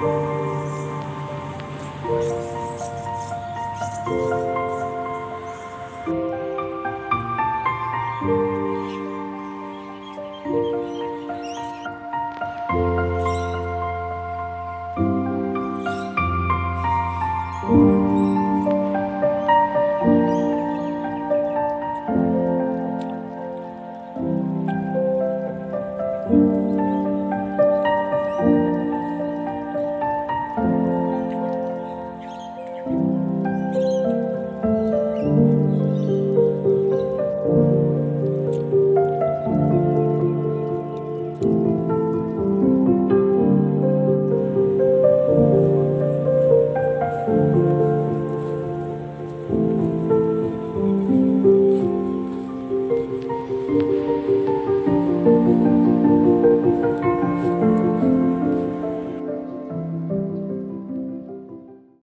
Música